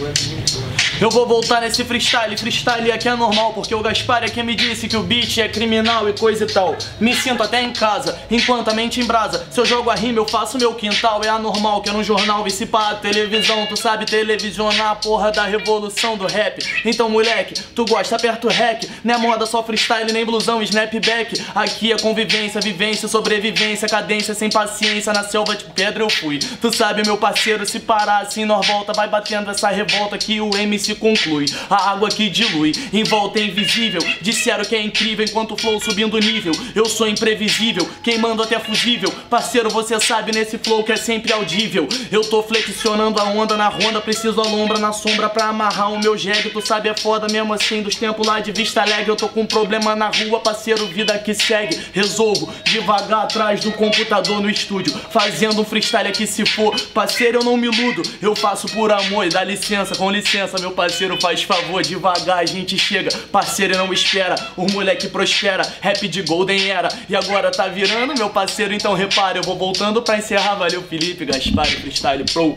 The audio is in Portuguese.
Wherever you need to go. Eu vou voltar nesse freestyle, freestyle aqui é normal Porque o Gaspar é quem me disse que o beat é criminal e coisa e tal. Me sinto até em casa, enquanto a mente embrasa. Se eu jogo a rima eu faço meu quintal. É anormal que no jornal e se pá televisão. Tu sabe televisionar a porra da revolução do rap. Então moleque, tu gosta, aperta o rec. Não é moda só freestyle nem blusão, snapback. Aqui é convivência, vivência, sobrevivência Cadência sem paciência, na selva de pedra eu fui. Tu sabe meu parceiro, se parar assim nós volta. Vai batendo essa revolta que o MC conclui. A água que dilui, em volta é invisível. Disseram que é incrível enquanto o flow subindo nível. Eu sou imprevisível, queimando até fusível. Parceiro, você sabe nesse flow que é sempre audível. Eu tô flexionando a onda na ronda Preciso a lombra na sombra pra amarrar o meu jegue. Tu sabe é foda mesmo assim dos tempos lá de vista alegre. Eu tô com um problema na rua, parceiro, vida que segue. Resolvo devagar atrás do computador no estúdio Fazendo um freestyle aqui se for. Parceiro, eu não me iludo, eu faço por amor. E dá licença, com licença, meu parceiro, faz favor Devagar a gente chega, parceiro não espera O moleque prospera, rap de Golden Era E agora tá virando, meu parceiro, então repara Eu vou voltando pra encerrar, valeu Felipe, Gaspar, Freestyle Pro